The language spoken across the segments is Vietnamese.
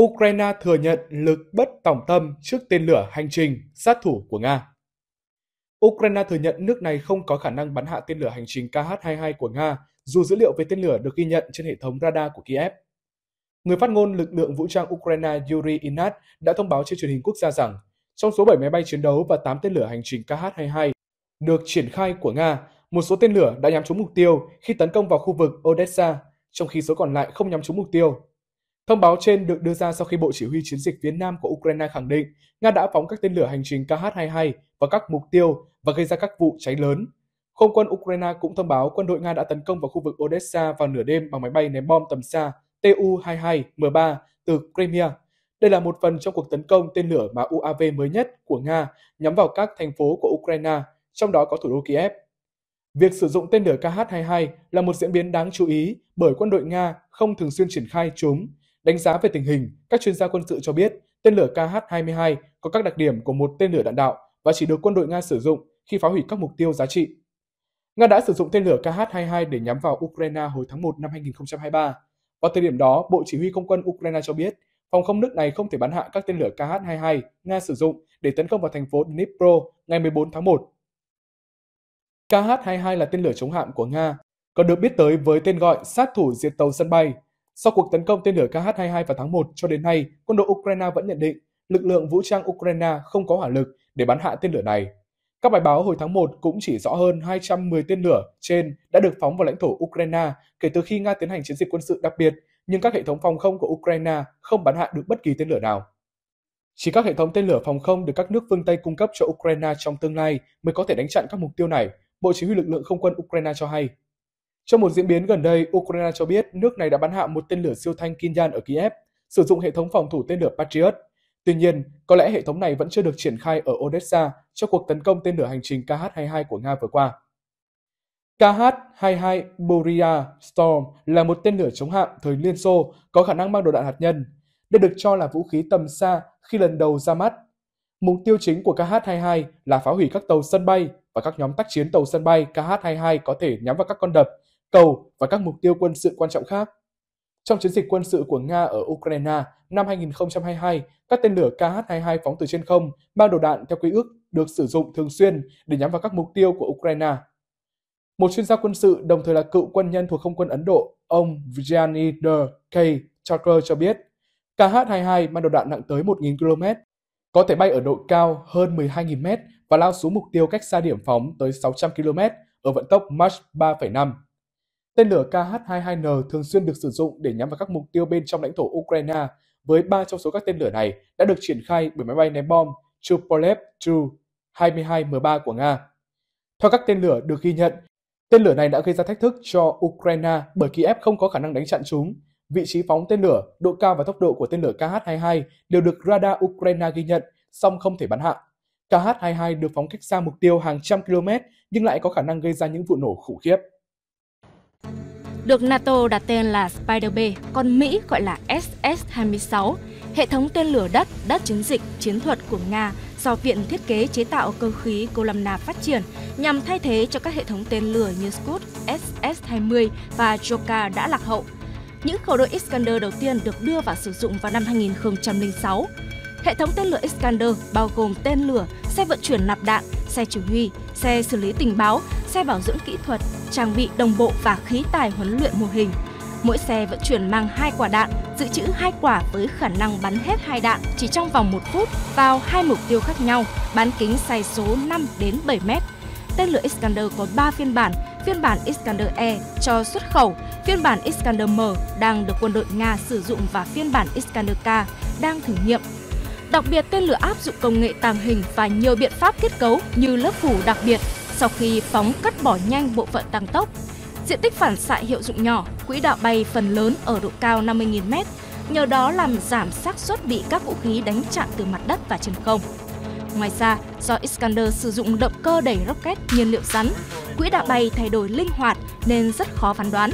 Ukraine thừa nhận lực bất tòng tâm trước tên lửa hành trình sát thủ của Nga. Ukraine thừa nhận nước này không có khả năng bắn hạ tên lửa hành trình KH-22 của Nga, dù dữ liệu về tên lửa được ghi nhận trên hệ thống radar của Kiev. Người phát ngôn lực lượng vũ trang Ukraine Yuri Inat đã thông báo trên truyền hình quốc gia rằng trong số 7 máy bay chiến đấu và 8 tên lửa hành trình KH-22 được triển khai của Nga, một số tên lửa đã nhắm trúng mục tiêu khi tấn công vào khu vực Odessa, trong khi số còn lại không nhắm trúng mục tiêu. Thông báo trên được đưa ra sau khi Bộ Chỉ huy Chiến dịch phía Nam của Ukraine khẳng định Nga đã phóng các tên lửa hành trình KH-22 vào các mục tiêu và gây ra các vụ cháy lớn. Không quân Ukraine cũng thông báo quân đội Nga đã tấn công vào khu vực Odessa vào nửa đêm bằng máy bay ném bom tầm xa Tu-22M3 từ Crimea. Đây là một phần trong cuộc tấn công tên lửa mà UAV mới nhất của Nga nhắm vào các thành phố của Ukraine, trong đó có thủ đô Kiev. Việc sử dụng tên lửa KH-22 là một diễn biến đáng chú ý bởi quân đội Nga không thường xuyên triển khai chúng. Đánh giá về tình hình, các chuyên gia quân sự cho biết tên lửa KH-22 có các đặc điểm của một tên lửa đạn đạo và chỉ được quân đội Nga sử dụng khi phá hủy các mục tiêu giá trị. Nga đã sử dụng tên lửa KH-22 để nhắm vào Ukraine hồi tháng 1 năm 2023. Vào thời điểm đó, Bộ Chỉ huy Không quân Ukraine cho biết phòng không nước này không thể bắn hạ các tên lửa KH-22 Nga sử dụng để tấn công vào thành phố Dnipro ngày 14 tháng 1. KH-22 là tên lửa chống hạm của Nga, còn được biết tới với tên gọi sát thủ diệt tàu sân bay. Sau cuộc tấn công tên lửa KH-22 vào tháng 1 cho đến nay, quân đội Ukraine vẫn nhận định lực lượng vũ trang Ukraine không có hỏa lực để bắn hạ tên lửa này. Các bài báo hồi tháng 1 cũng chỉ rõ hơn 210 tên lửa trên đã được phóng vào lãnh thổ Ukraine kể từ khi Nga tiến hành chiến dịch quân sự đặc biệt, nhưng các hệ thống phòng không của Ukraine không bắn hạ được bất kỳ tên lửa nào. Chỉ các hệ thống tên lửa phòng không được các nước phương Tây cung cấp cho Ukraine trong tương lai mới có thể đánh chặn các mục tiêu này, Bộ Chỉ huy lực lượng không quân Ukraine cho hay. Trong một diễn biến gần đây, Ukraine cho biết nước này đã bắn hạ một tên lửa siêu thanh Kinyan ở Kiev, sử dụng hệ thống phòng thủ tên lửa Patriot. Tuy nhiên, có lẽ hệ thống này vẫn chưa được triển khai ở Odessa cho cuộc tấn công tên lửa hành trình KH-22 của Nga vừa qua. KH-22 Buria Storm là một tên lửa chống hạm thời Liên Xô có khả năng mang đầu đạn hạt nhân. Đây được cho là vũ khí tầm xa khi lần đầu ra mắt. Mục tiêu chính của KH-22 là phá hủy các tàu sân bay và các nhóm tác chiến tàu sân bay KH-22 có thể nhắm vào các con đập, cầu và các mục tiêu quân sự quan trọng khác. Trong chiến dịch quân sự của Nga ở Ukraine năm 2022, các tên lửa KH-22 phóng từ trên không mang đầu đạn theo quy ước được sử dụng thường xuyên để nhắm vào các mục tiêu của Ukraine. Một chuyên gia quân sự đồng thời là cựu quân nhân thuộc không quân Ấn Độ, ông Vijayendra K. Chaker cho biết, KH-22 mang đầu đạn nặng tới 1.000 km, có thể bay ở độ cao hơn 12.000 m và lao xuống mục tiêu cách xa điểm phóng tới 600 km ở vận tốc Mach 3,5. Tên lửa KH-22N thường xuyên được sử dụng để nhắm vào các mục tiêu bên trong lãnh thổ Ukraine, với ba trong số các tên lửa này đã được triển khai bởi máy bay ném bom Tupolev Tu-22M3 của Nga. Theo các tên lửa được ghi nhận, tên lửa này đã gây ra thách thức cho Ukraine bởi Kiev không có khả năng đánh chặn chúng. Vị trí phóng tên lửa, độ cao và tốc độ của tên lửa KH-22 đều được radar Ukraine ghi nhận, song không thể bắn hạ. KH-22 được phóng cách xa mục tiêu hàng trăm km nhưng lại có khả năng gây ra những vụ nổ khủng khiếp. Được NATO đặt tên là Spider B, còn Mỹ gọi là SS-26, hệ thống tên lửa đất, đất chiến dịch, chiến thuật của Nga do Viện Thiết kế chế tạo cơ khí Kolomna phát triển nhằm thay thế cho các hệ thống tên lửa như Scud, SS-20 và Joka đã lạc hậu. Những khẩu đội Iskander đầu tiên được đưa vào sử dụng vào năm 2006. Hệ thống tên lửa Iskander bao gồm tên lửa, xe vận chuyển nạp đạn, xe chỉ huy, xe xử lý tình báo, xe bảo dưỡng kỹ thuật, trang bị đồng bộ và khí tài huấn luyện mô hình. Mỗi xe vận chuyển mang hai quả đạn, dự trữ hai quả với khả năng bắn hết hai đạn chỉ trong vòng một phút vào hai mục tiêu khác nhau, bán kính sai số 5 đến 7 mét. Tên lửa Iskander có 3 phiên bản, phiên bản Iskander E cho xuất khẩu, phiên bản Iskander M đang được quân đội Nga sử dụng và phiên bản Iskander K đang thử nghiệm Đặc biệt, tên lửa áp dụng công nghệ tàng hình và nhiều biện pháp kết cấu như lớp phủ đặc biệt sau khi phóng cắt bỏ nhanh bộ phận tăng tốc. Diện tích phản xạ hiệu dụng nhỏ, quỹ đạo bay phần lớn ở độ cao 50.000m, nhờ đó làm giảm xác suất bị các vũ khí đánh chặn từ mặt đất và trên không. Ngoài ra, do Iskander sử dụng động cơ đẩy rocket nhiên liệu rắn, quỹ đạo bay thay đổi linh hoạt nên rất khó phán đoán.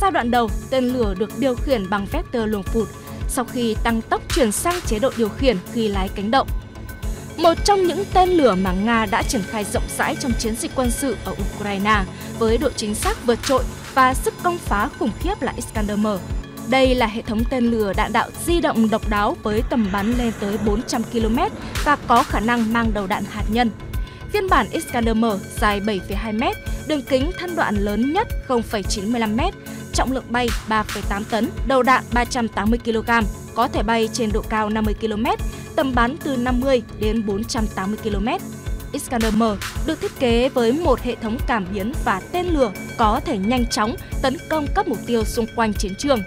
Giai đoạn đầu, tên lửa được điều khiển bằng vector luồng phụt sau khi tăng tốc chuyển sang chế độ điều khiển khi lái cánh động. Một trong những tên lửa mà Nga đã triển khai rộng rãi trong chiến dịch quân sự ở Ukraine với độ chính xác vượt trội và sức công phá khủng khiếp là Iskander-M. Đây là hệ thống tên lửa đạn đạo di động độc đáo với tầm bắn lên tới 400 km và có khả năng mang đầu đạn hạt nhân. Phiên bản Iskander-M dài 7,2 m, đường kính thân đoạn lớn nhất 0,95 m, trọng lượng bay 3,8 tấn, đầu đạn 380 kg, có thể bay trên độ cao 50 km, tầm bắn từ 50 đến 480 km. Iskander-M được thiết kế với một hệ thống cảm biến và tên lửa có thể nhanh chóng tấn công các mục tiêu xung quanh chiến trường.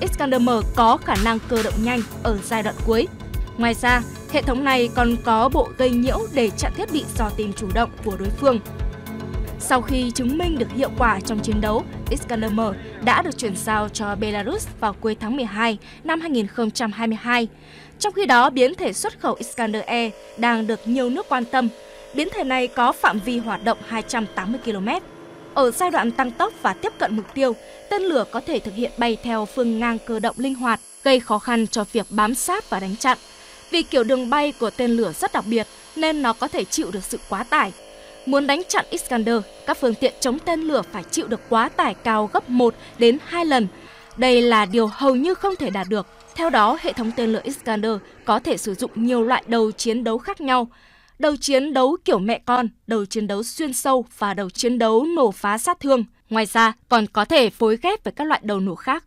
Iskander-M có khả năng cơ động nhanh ở giai đoạn cuối. Ngoài ra, hệ thống này còn có bộ gây nhiễu để chặn thiết bị dò tìm chủ động của đối phương. Sau khi chứng minh được hiệu quả trong chiến đấu, Iskander-M đã được chuyển giao cho Belarus vào cuối tháng 12 năm 2022. Trong khi đó, biến thể xuất khẩu Iskander-E đang được nhiều nước quan tâm. Biến thể này có phạm vi hoạt động 280 km. Ở giai đoạn tăng tốc và tiếp cận mục tiêu, tên lửa có thể thực hiện bay theo phương ngang cơ động linh hoạt, gây khó khăn cho việc bám sát và đánh chặn. Vì kiểu đường bay của tên lửa rất đặc biệt nên nó có thể chịu được sự quá tải. Muốn đánh chặn Iskander, các phương tiện chống tên lửa phải chịu được quá tải cao gấp 1 đến 2 lần. Đây là điều hầu như không thể đạt được. Theo đó, hệ thống tên lửa Iskander có thể sử dụng nhiều loại đầu chiến đấu khác nhau. Đầu chiến đấu kiểu mẹ con, đầu chiến đấu xuyên sâu và đầu chiến đấu nổ phá sát thương. Ngoài ra, còn có thể phối ghép với các loại đầu nổ khác.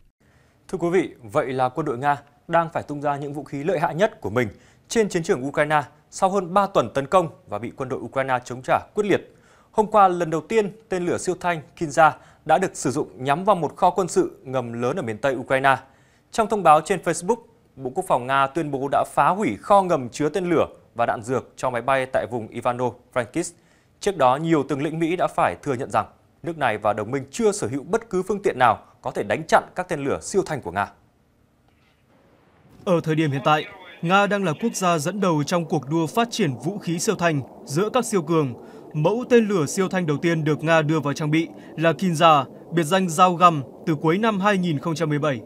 Thưa quý vị, vậy là quân đội Nga đang phải tung ra những vũ khí lợi hại nhất của mình trên chiến trường Ukraine sau hơn 3 tuần tấn công và bị quân đội Ukraine chống trả quyết liệt. Hôm qua, lần đầu tiên, tên lửa siêu thanh Kinza đã được sử dụng nhắm vào một kho quân sự ngầm lớn ở miền Tây Ukraine. Trong thông báo trên Facebook, Bộ Quốc phòng Nga tuyên bố đã phá hủy kho ngầm chứa tên lửa và đạn dược cho máy bay tại vùng Ivano-Frankivsk. Trước đó, nhiều tướng lĩnh Mỹ đã phải thừa nhận rằng nước này và đồng minh chưa sở hữu bất cứ phương tiện nào có thể đánh chặn các tên lửa siêu thanh của Nga. Ở thời điểm hiện tại, Nga đang là quốc gia dẫn đầu trong cuộc đua phát triển vũ khí siêu thanh giữa các siêu cường. Mẫu tên lửa siêu thanh đầu tiên được Nga đưa vào trang bị là Kinza, biệt danh dao găm từ cuối năm 2017.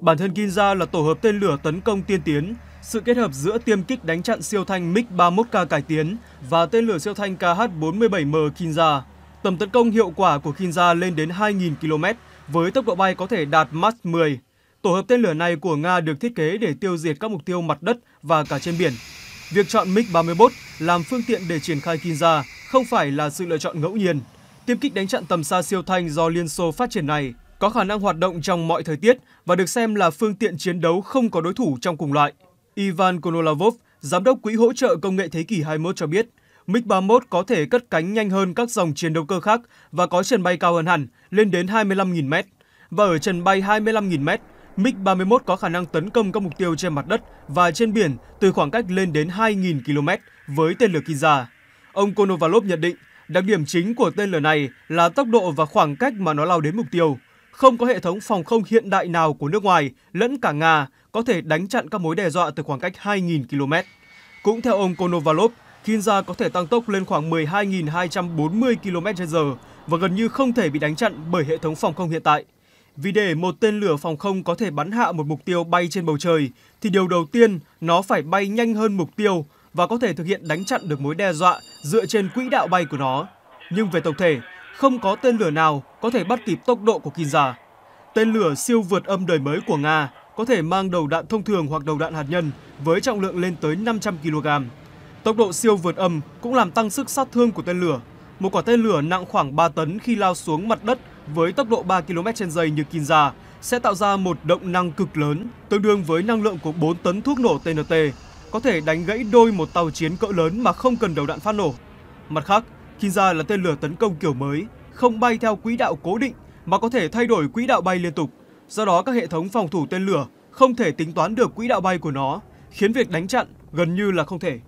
Bản thân Kinza là tổ hợp tên lửa tấn công tiên tiến, sự kết hợp giữa tiêm kích đánh chặn siêu thanh MiG-31K cải tiến và tên lửa siêu thanh KH-47M Kinza. Tầm tấn công hiệu quả của Kinza lên đến 2.000 km với tốc độ bay có thể đạt Mach 10 Tổ hợp tên lửa này của Nga được thiết kế để tiêu diệt các mục tiêu mặt đất và cả trên biển. Việc chọn MiG-31 làm phương tiện để triển khai Kinza không phải là sự lựa chọn ngẫu nhiên. Tiêm kích đánh chặn tầm xa siêu thanh do Liên Xô phát triển này có khả năng hoạt động trong mọi thời tiết và được xem là phương tiện chiến đấu không có đối thủ trong cùng loại. Ivan Konolavov, giám đốc Quỹ hỗ trợ công nghệ thế kỷ 21 cho biết, MiG-31 có thể cất cánh nhanh hơn các dòng chiến đấu cơ khác và có trần bay cao hơn hẳn, lên đến 25.000 m. Và ở trần bay 25.000 m, MiG-31 có khả năng tấn công các mục tiêu trên mặt đất và trên biển từ khoảng cách lên đến 2.000 km với tên lửa Kinza. Ông Konovalov nhận định, đặc điểm chính của tên lửa này là tốc độ và khoảng cách mà nó lao đến mục tiêu. Không có hệ thống phòng không hiện đại nào của nước ngoài lẫn cả Nga có thể đánh chặn các mối đe dọa từ khoảng cách 2.000 km. Cũng theo ông Konovalov, Kinza có thể tăng tốc lên khoảng 12.240 km/h và gần như không thể bị đánh chặn bởi hệ thống phòng không hiện tại. Vì để một tên lửa phòng không có thể bắn hạ một mục tiêu bay trên bầu trời, thì điều đầu tiên nó phải bay nhanh hơn mục tiêu và có thể thực hiện đánh chặn được mối đe dọa dựa trên quỹ đạo bay của nó. Nhưng về tổng thể, không có tên lửa nào có thể bắt kịp tốc độ của Kinza. Tên lửa siêu vượt âm đời mới của Nga có thể mang đầu đạn thông thường hoặc đầu đạn hạt nhân với trọng lượng lên tới 500 kg. Tốc độ siêu vượt âm cũng làm tăng sức sát thương của tên lửa. Một quả tên lửa nặng khoảng 3 tấn khi lao xuống mặt đất với tốc độ 3 km h như Kinza sẽ tạo ra một động năng cực lớn, tương đương với năng lượng của 4 tấn thuốc nổ TNT, có thể đánh gãy đôi một tàu chiến cỡ lớn mà không cần đầu đạn phát nổ. Mặt khác, Kinza là tên lửa tấn công kiểu mới, không bay theo quỹ đạo cố định mà có thể thay đổi quỹ đạo bay liên tục. Do đó các hệ thống phòng thủ tên lửa không thể tính toán được quỹ đạo bay của nó, khiến việc đánh chặn gần như là không thể.